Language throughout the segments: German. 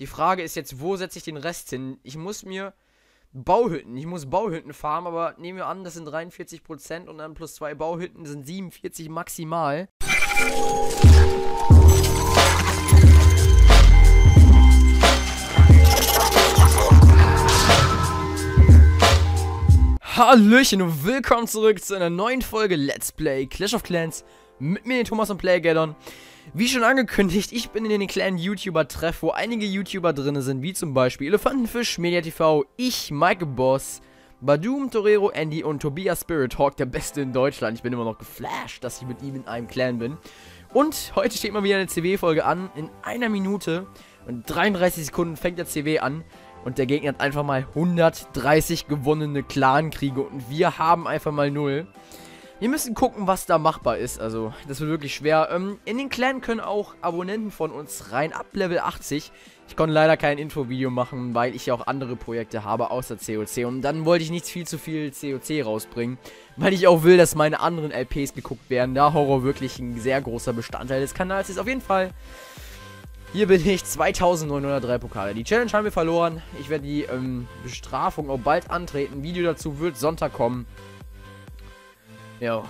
Die Frage ist jetzt, wo setze ich den Rest hin? Ich muss mir Bauhütten, ich muss Bauhütten farmen, aber nehmen wir an, das sind 43% und dann plus zwei Bauhütten sind 47 maximal. Hallöchen und willkommen zurück zu einer neuen Folge Let's Play Clash of Clans mit mir, Thomas und Playgaddon. Wie schon angekündigt, ich bin in den kleinen YouTuber-Treff, wo einige YouTuber drin sind, wie zum Beispiel Elefantenfisch, MediaTV, ich, Mike Boss, Badoom, Torero, Andy und Tobias Spirit Hawk, der Beste in Deutschland. Ich bin immer noch geflasht, dass ich mit ihm in einem Clan bin. Und heute steht mal wieder eine CW-Folge an. In einer Minute und 33 Sekunden fängt der CW an. Und der Gegner hat einfach mal 130 gewonnene Clan-Kriege und wir haben einfach mal 0. Wir müssen gucken, was da machbar ist. Also, das wird wirklich schwer. Ähm, in den Clan können auch Abonnenten von uns rein ab Level 80. Ich konnte leider kein Infovideo machen, weil ich ja auch andere Projekte habe, außer COC. Und dann wollte ich nicht viel zu viel COC rausbringen, weil ich auch will, dass meine anderen LPs geguckt werden. Da Horror wirklich ein sehr großer Bestandteil des Kanals ist. Auf jeden Fall hier bin ich, 2903 Pokale. Die Challenge haben wir verloren. Ich werde die ähm, Bestrafung auch bald antreten. Video dazu wird Sonntag kommen. Ja.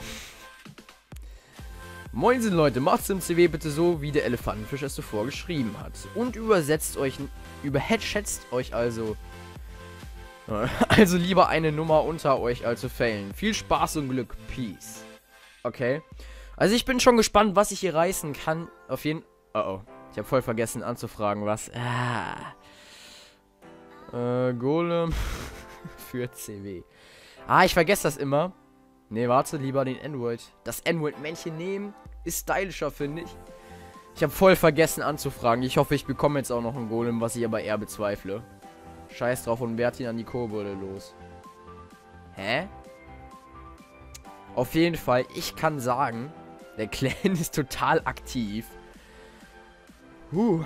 Moinsen Leute, macht's im CW bitte so, wie der Elefantenfisch es zuvor geschrieben hat. Und übersetzt euch, überschätzt euch also, also lieber eine Nummer unter euch als zu fällen. Viel Spaß und Glück. Peace. Okay. Also ich bin schon gespannt, was ich hier reißen kann. Auf jeden... Oh oh. Ich habe voll vergessen anzufragen, was. Ah. Äh, Golem für CW. Ah, ich vergesse das immer. Ne, warte, lieber den Android. Das Android-Männchen nehmen ist stylischer, finde ich. Ich habe voll vergessen anzufragen. Ich hoffe, ich bekomme jetzt auch noch einen Golem, was ich aber eher bezweifle. Scheiß drauf und werd ihn an die Kobolde los. Hä? Auf jeden Fall, ich kann sagen, der Clan ist total aktiv. Huh.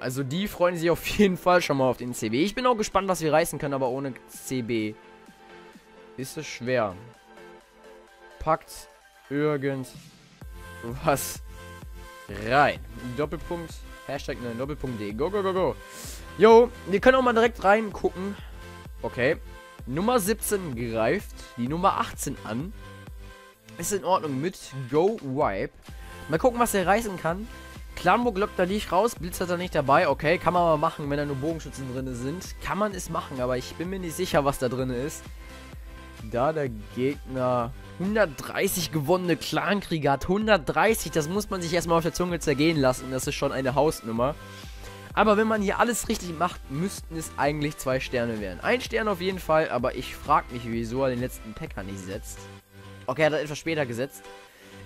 Also die freuen sich auf jeden Fall schon mal auf den CB. Ich bin auch gespannt, was wir reißen können, aber ohne CB ist es schwer. Packt irgendwas rein. Doppelpunkt, Hashtag ne, Doppelpunkt D. Go, go, go, go. Jo, wir können auch mal direkt reingucken. Okay. Nummer 17 greift die Nummer 18 an. Ist in Ordnung mit Go Wipe. Mal gucken, was er reißen kann. Clanburg lockt da nicht raus, Blitz hat er nicht dabei. Okay, kann man mal machen, wenn da nur Bogenschützen drin sind. Kann man es machen, aber ich bin mir nicht sicher, was da drin ist. Da der Gegner 130 gewonnene Clankrieger hat. 130, das muss man sich erstmal auf der Zunge zergehen lassen. Das ist schon eine Hausnummer. Aber wenn man hier alles richtig macht, müssten es eigentlich zwei Sterne werden. Ein Stern auf jeden Fall, aber ich frage mich, wieso er den letzten Packer nicht setzt. Okay, er hat etwas später gesetzt.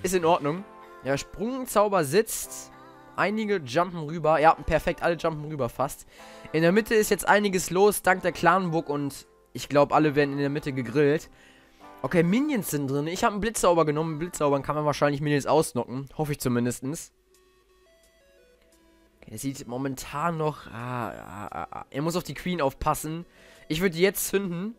Ist in Ordnung. Ja, Sprungzauber sitzt. Einige jumpen rüber. Ja, perfekt, alle jumpen rüber fast. In der Mitte ist jetzt einiges los, dank der Clanburg und ich glaube, alle werden in der Mitte gegrillt. Okay, Minions sind drin. Ich habe einen Blitzsauber genommen. Blitzsaubern kann man wahrscheinlich Minions ausnocken. Hoffe ich zumindest. Okay, das sieht momentan noch... Ah, ah, ah, ah. Er muss auf die Queen aufpassen. Ich würde jetzt zünden.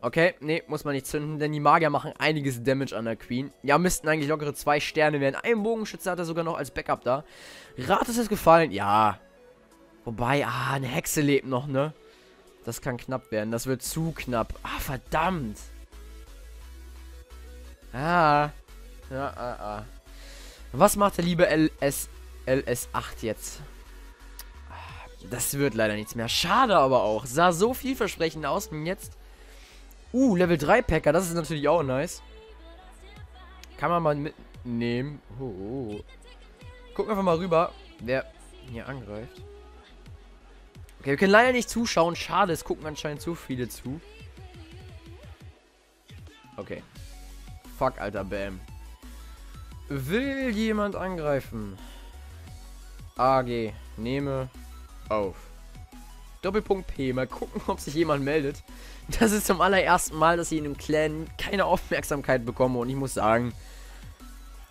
Okay, nee, muss man nicht zünden, denn die Magier machen einiges Damage an der Queen. Ja, müssten eigentlich lockere zwei Sterne werden. Ein Bogenschütze hat er sogar noch als Backup da. Rat ist es gefallen? Ja. Wobei, ah, eine Hexe lebt noch, ne? Das kann knapp werden. Das wird zu knapp. Ah, verdammt. Ah. Ja, ah, ah. Was macht der liebe LS, LS8 jetzt? Das wird leider nichts mehr. Schade aber auch. Sah so vielversprechend aus. Und jetzt Uh, Level 3 Packer, das ist natürlich auch nice. Kann man mal mitnehmen. Oh, oh. Gucken einfach mal rüber, wer hier angreift. Okay, wir können leider nicht zuschauen. Schade, es gucken anscheinend zu viele zu. Okay. Fuck, Alter, Bam. Will jemand angreifen? AG, nehme auf. Doppelpunkt P. Mal gucken, ob sich jemand meldet. Das ist zum allerersten Mal, dass ich in einem Clan keine Aufmerksamkeit bekomme. Und ich muss sagen,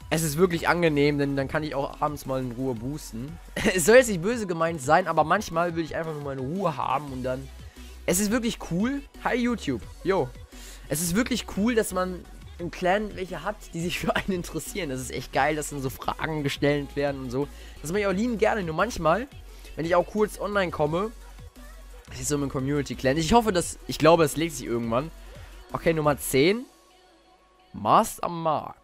es ist wirklich angenehm, denn dann kann ich auch abends mal in Ruhe boosten. es soll jetzt nicht böse gemeint sein, aber manchmal will ich einfach nur meine Ruhe haben und dann... Es ist wirklich cool. Hi YouTube. Yo. Es ist wirklich cool, dass man im Clan welche hat, die sich für einen interessieren. Das ist echt geil, dass dann so Fragen gestellt werden und so. Das mache ich auch lieben gerne. Nur manchmal wenn ich auch kurz online komme. Das ist so ein Community Clan. Ich hoffe, dass. Ich glaube, es legt sich irgendwann. Okay, Nummer 10. Mast am Mark.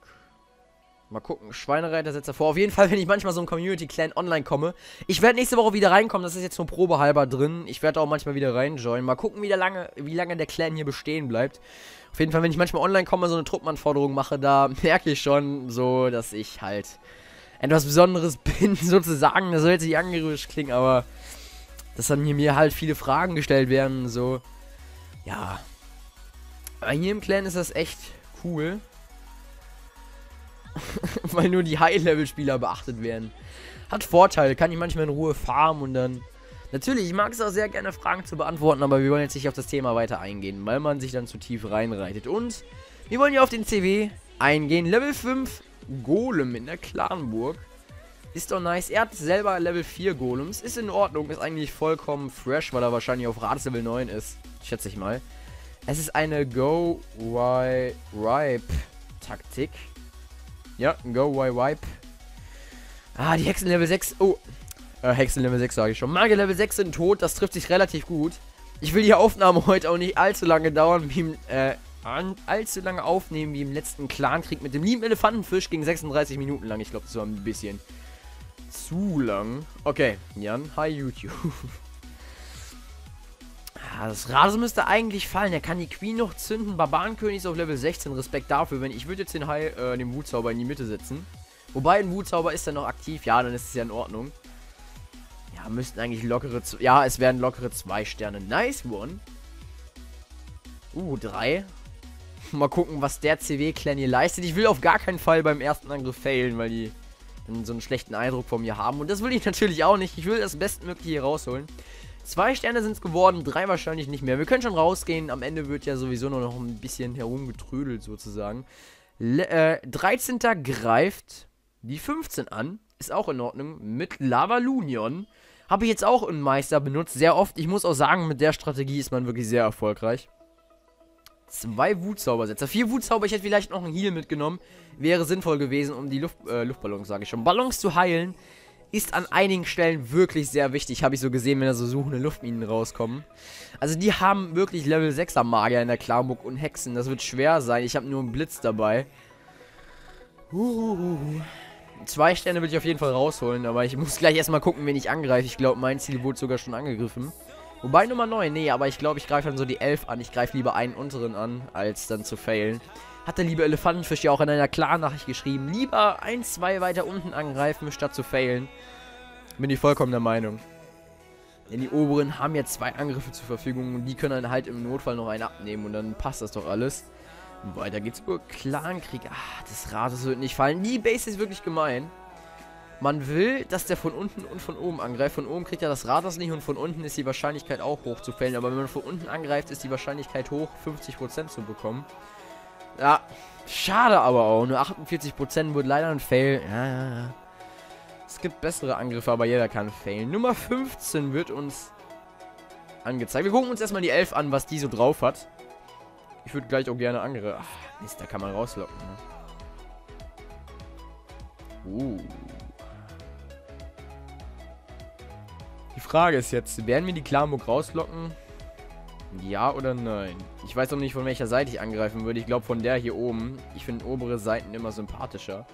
Mal gucken. Schweinereiter setzt er vor. Auf jeden Fall, wenn ich manchmal so ein Community Clan online komme. Ich werde nächste Woche wieder reinkommen. Das ist jetzt nur probehalber drin. Ich werde auch manchmal wieder reinjoinen. Mal gucken, wie lange, wie lange der Clan hier bestehen bleibt. Auf jeden Fall, wenn ich manchmal online komme, so eine Truppenanforderung mache, da merke ich schon so, dass ich halt etwas Besonderes bin, sozusagen. Das soll jetzt nicht angerührt klingen, aber dass dann hier mir halt viele Fragen gestellt werden, so. Ja. Aber hier im Clan ist das echt cool. Weil nur die High-Level-Spieler beachtet werden. Hat Vorteile, kann ich manchmal in Ruhe farmen und dann. Natürlich, ich mag es auch sehr gerne, Fragen zu beantworten, aber wir wollen jetzt nicht auf das Thema weiter eingehen, weil man sich dann zu tief reinreitet. Und wir wollen ja auf den CW eingehen. Level 5 Golem in der Clanburg. Ist doch nice. Er hat selber Level 4 Golems. Ist in Ordnung. Ist eigentlich vollkommen fresh, weil er wahrscheinlich auf Rats Level 9 ist. Schätze ich mal. Es ist eine Go-Wipe-Taktik. Ja, Go-Wipe. Ah, die Hexen Level 6. Oh. Äh, Hexen Level 6 sage ich schon. Magier Level 6 sind tot. Das trifft sich relativ gut. Ich will die Aufnahme heute auch nicht allzu lange dauern, wie äh, allzu lange aufnehmen wie im letzten Clankrieg mit dem lieben Elefantenfisch ging 36 Minuten lang. Ich glaube, das war ein bisschen zu lang. Okay, Jan, hi YouTube. Das Rase müsste eigentlich fallen. Er kann die Queen noch zünden. Barbarenkönig ist auf Level 16. Respekt dafür. Wenn ich würde jetzt den Hai, äh, den Wutzauber in die Mitte setzen. Wobei ein Wutzauber ist dann noch aktiv. Ja, dann ist es ja in Ordnung. Ja, müssten eigentlich lockere... Ja, es werden lockere zwei Sterne. Nice one. Uh, drei. Mal gucken, was der CW-Clan hier leistet. Ich will auf gar keinen Fall beim ersten Angriff failen, weil die dann so einen schlechten Eindruck von mir haben. Und das will ich natürlich auch nicht. Ich will das Bestmögliche hier rausholen. Zwei Sterne sind es geworden, drei wahrscheinlich nicht mehr. Wir können schon rausgehen. Am Ende wird ja sowieso nur noch ein bisschen herumgetrödelt sozusagen. Le äh, 13. greift die 15 an. Ist auch in Ordnung. Mit Lavalunion. Habe ich jetzt auch einen Meister benutzt. Sehr oft. Ich muss auch sagen, mit der Strategie ist man wirklich sehr erfolgreich. Zwei Wutzaubersetzer. Vier Wutzauber. Ich hätte vielleicht noch einen Heal mitgenommen. Wäre sinnvoll gewesen, um die Luft, äh, Luftballons, sage ich schon. Ballons zu heilen ist an einigen Stellen wirklich sehr wichtig. Habe ich so gesehen, wenn da so suchende Luftminen rauskommen. Also die haben wirklich Level 6er Magier in der Klarburg und Hexen. Das wird schwer sein. Ich habe nur einen Blitz dabei. Uhuhu. Zwei Sterne will ich auf jeden Fall rausholen, aber ich muss gleich erstmal gucken, wen ich angreife. Ich glaube, mein Ziel wurde sogar schon angegriffen. Wobei Nummer 9, nee, aber ich glaube, ich greife dann so die 11 an. Ich greife lieber einen unteren an, als dann zu failen. Hat der liebe Elefantenfisch ja auch in einer Klarnachricht geschrieben. Lieber ein, zwei weiter unten angreifen, statt zu failen. Bin ich vollkommen der Meinung. Denn die oberen haben jetzt zwei Angriffe zur Verfügung und die können dann halt im Notfall noch einen abnehmen und dann passt das doch alles. Weiter geht's über Clankrieg. Ah, das Rad wird nicht fallen. Die Base ist wirklich gemein. Man will, dass der von unten und von oben angreift. Von oben kriegt er das Rad das nicht und von unten ist die Wahrscheinlichkeit auch hoch zu fällen. Aber wenn man von unten angreift, ist die Wahrscheinlichkeit hoch, 50% zu bekommen. Ja, schade aber auch. Nur 48% wird leider ein Fail. Ja, ja, ja. Es gibt bessere Angriffe, aber jeder kann failen. Nummer 15 wird uns angezeigt. Wir gucken uns erstmal die 11 an, was die so drauf hat. Ich würde gleich auch gerne angreifen. Ach, Mist, da kann man rauslocken. Ne? Uh. Die Frage ist jetzt, werden wir die Klarmuck rauslocken? Ja oder nein? Ich weiß noch nicht, von welcher Seite ich angreifen würde. Ich glaube, von der hier oben. Ich finde obere Seiten immer sympathischer.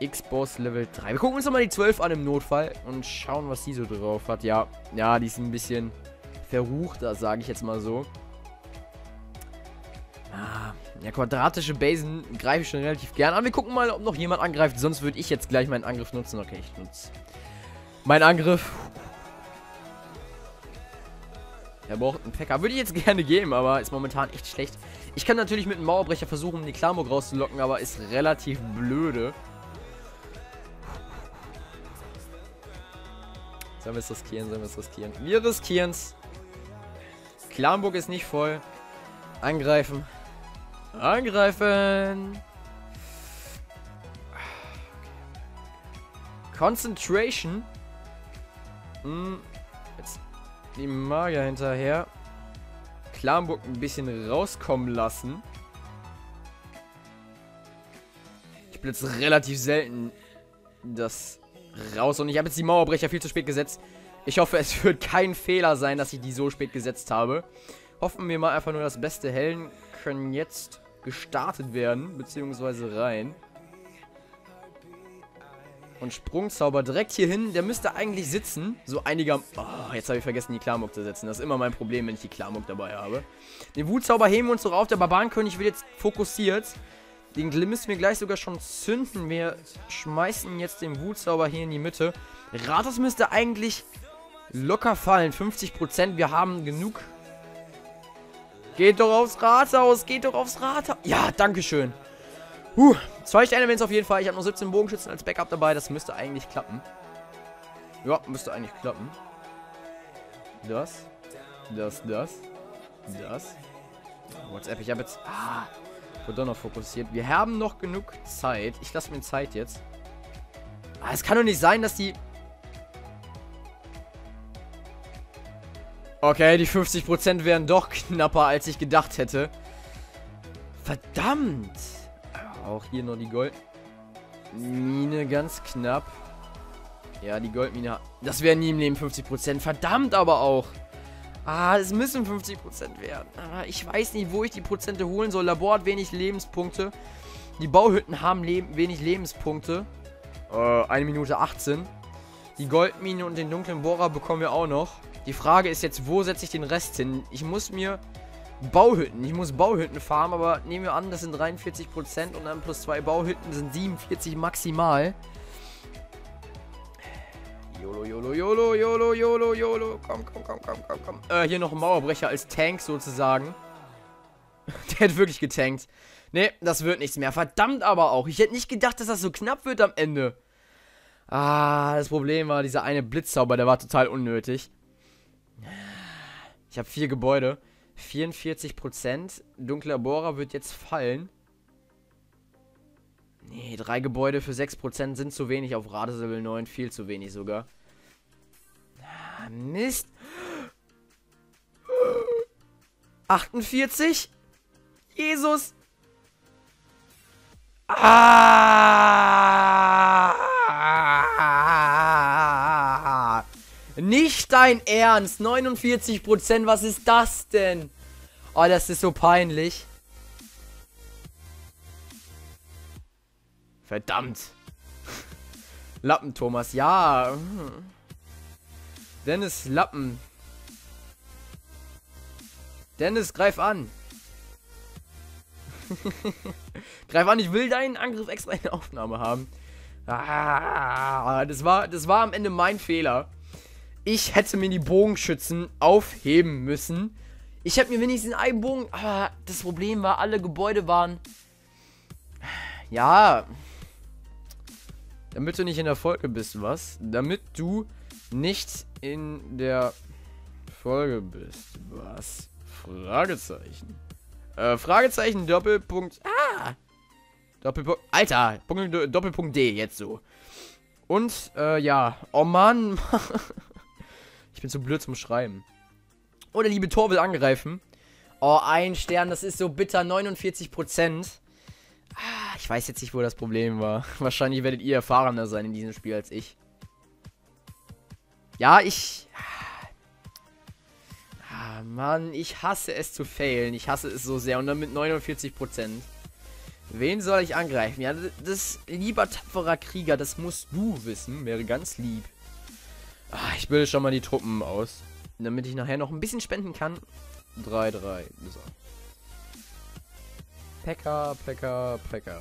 X-Boss Level 3. Wir gucken uns nochmal die 12 an im Notfall und schauen, was die so drauf hat. Ja, ja, die ist ein bisschen verruchter, sage ich jetzt mal so. Ah, ja, quadratische Basen greife ich schon relativ gern an. Wir gucken mal, ob noch jemand angreift. Sonst würde ich jetzt gleich meinen Angriff nutzen. Okay, ich nutze meinen Angriff. Er braucht einen Packer. Würde ich jetzt gerne geben, aber ist momentan echt schlecht. Ich kann natürlich mit einem Mauerbrecher versuchen, die Klamuk rauszulocken, aber ist relativ blöde. Sollen wir es riskieren? Sollen wir es riskieren? Wir riskieren es. Klamburg ist nicht voll. Angreifen. Angreifen. Concentration. Hm, die Magier hinterher. Klamburg ein bisschen rauskommen lassen. Ich blitze relativ selten das raus. Und ich habe jetzt die Mauerbrecher viel zu spät gesetzt. Ich hoffe, es wird kein Fehler sein, dass ich die so spät gesetzt habe. Hoffen wir mal einfach nur das Beste. Helden können jetzt gestartet werden, beziehungsweise rein. Und Sprungzauber direkt hier hin. Der müsste eigentlich sitzen. So einiger... Oh, jetzt habe ich vergessen, die Klamuk zu setzen. Das ist immer mein Problem, wenn ich die Klamuk dabei habe. Den Wutzauber heben wir uns so auf. Der Barbarenkönig wird jetzt fokussiert. Den müssen wir gleich sogar schon zünden. Wir schmeißen jetzt den Wutzauber hier in die Mitte. Ratos müsste eigentlich locker fallen. 50%. Wir haben genug. Geht doch aufs Rathaus. Geht doch aufs Rathaus. Ja, dankeschön. Huh, zwei Sterne wenn es auf jeden Fall. Ich habe noch 17 Bogenschützen als Backup dabei. Das müsste eigentlich klappen. Ja, müsste eigentlich klappen. Das. Das, das. Das. WhatsApp, ich habe jetzt... Ah, noch fokussiert. Wir haben noch genug Zeit. Ich lasse mir Zeit jetzt. Ah, es kann doch nicht sein, dass die... Okay, die 50% wären doch knapper, als ich gedacht hätte. Verdammt. Auch hier noch die Goldmine ganz knapp. Ja, die Goldmine. Das wären nie im Leben 50%. Verdammt aber auch. Ah, es müssen 50% werden. Aber ich weiß nicht, wo ich die Prozente holen soll. Labor hat wenig Lebenspunkte. Die Bauhütten haben leb wenig Lebenspunkte. Äh, 1 Minute 18. Die Goldmine und den dunklen Bohrer bekommen wir auch noch. Die Frage ist jetzt, wo setze ich den Rest hin? Ich muss mir Bauhütten. Ich muss Bauhütten farmen, aber nehmen wir an, das sind 43% und dann plus zwei Bauhütten sind 47 maximal. YOLO, YOLO, YOLO, YOLO, YOLO, YOLO. Komm, komm, komm, komm, komm, komm. Äh, hier noch ein Mauerbrecher als Tank sozusagen. Der hat wirklich getankt. Ne, das wird nichts mehr. Verdammt aber auch. Ich hätte nicht gedacht, dass das so knapp wird am Ende. Ah, das Problem war, dieser eine Blitzzauber, der war total unnötig. Ich habe vier Gebäude. 44%. Dunkler Bohrer wird jetzt fallen. Nee, drei Gebäude für 6% sind zu wenig auf Radeslevel 9. Viel zu wenig sogar. Ah, Mist. 48? Jesus. Ah. Nicht dein Ernst. 49%, was ist das denn? Oh, das ist so peinlich. Verdammt. Lappen, Thomas. Ja. Dennis, Lappen. Dennis, greif an. greif an, ich will deinen Angriff extra in der Aufnahme haben. Ah, das war, das war am Ende mein Fehler. Ich hätte mir die Bogenschützen aufheben müssen. Ich hätte mir wenigstens einen Bogen... Aber das Problem war, alle Gebäude waren... Ja, damit du nicht in der Folge bist, was? Damit du nicht in der Folge bist, was? Fragezeichen. Äh, Fragezeichen, Doppelpunkt. Ah! Doppelpunkt. Alter! Punkt, Doppelpunkt D, jetzt so. Und, äh, ja. Oh Mann. ich bin zu blöd zum Schreiben. Oder oh, liebe Tor will angreifen. Oh, ein Stern, das ist so bitter. 49 Prozent. Ah, ich weiß jetzt nicht, wo das Problem war. Wahrscheinlich werdet ihr erfahrener sein in diesem Spiel als ich. Ja, ich... Ah, Mann, ich hasse es zu failen. Ich hasse es so sehr. Und dann mit 49%. Wen soll ich angreifen? Ja, das lieber tapferer Krieger, das musst du wissen. Wäre ganz lieb. Ah, ich bilde schon mal die Truppen aus. Damit ich nachher noch ein bisschen spenden kann. 3-3. So. Packer, Packer, Packer.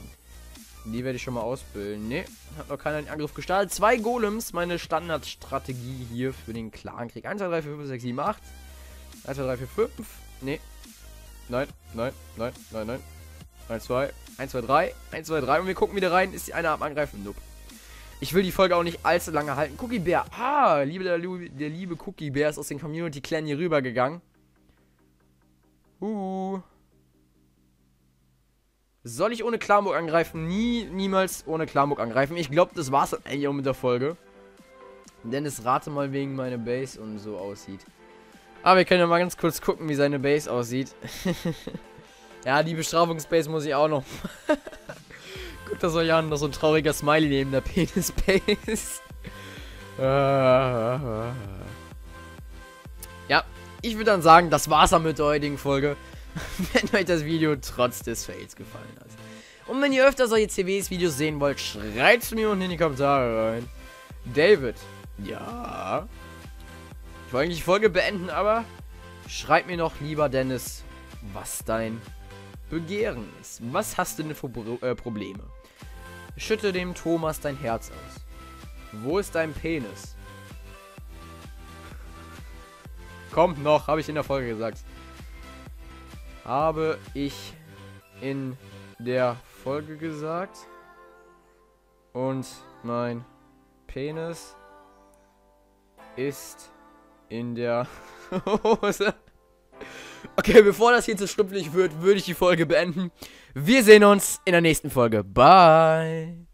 Die werde ich schon mal ausbilden. Ne, hat noch keiner den Angriff gestartet. Zwei Golems, meine Standardstrategie hier für den Clankrieg. 1, 2, 3, 4, 5, 6, 7, 8. 1, 2, 3, 4, 5. Ne. Nein, nein, nein, nein, nein. 1, 2, 1, 2, 3. 1, 2, 3. Und wir gucken wieder rein. Ist die eine am Angreifen? Nope. Ich will die Folge auch nicht allzu lange halten. Cookie Bär. Ah, liebe, der, der liebe Cookie Bär ist aus dem Community Clan hier rübergegangen. Uh. Soll ich ohne Klarburg angreifen? Nie, niemals ohne Klarburg angreifen. Ich glaube, das war's dann eigentlich auch mit der Folge. Dennis, rate mal wegen meiner Base und so aussieht. Aber wir können ja mal ganz kurz gucken, wie seine Base aussieht. ja, die Bestrafungsbase muss ich auch noch. Guckt das euch an, ist so ein trauriger Smiley neben der Penis-Base. ich würde dann sagen, das war's dann mit der heutigen Folge. wenn euch das Video trotz des Fails gefallen hat. Und wenn ihr öfter solche CWs-Videos sehen wollt, schreibt es mir unten in die Kommentare rein. David. Ja. Ich wollte eigentlich die Folge beenden, aber schreib mir noch lieber, Dennis, was dein Begehren ist. Was hast du denn für Pro äh, Probleme? Schütte dem Thomas dein Herz aus. Wo ist dein Penis? Kommt noch, habe ich in der Folge gesagt. Habe ich in der Folge gesagt. Und mein Penis ist in der Hose. Okay, bevor das hier zu schlüpflich wird, würde ich die Folge beenden. Wir sehen uns in der nächsten Folge. Bye.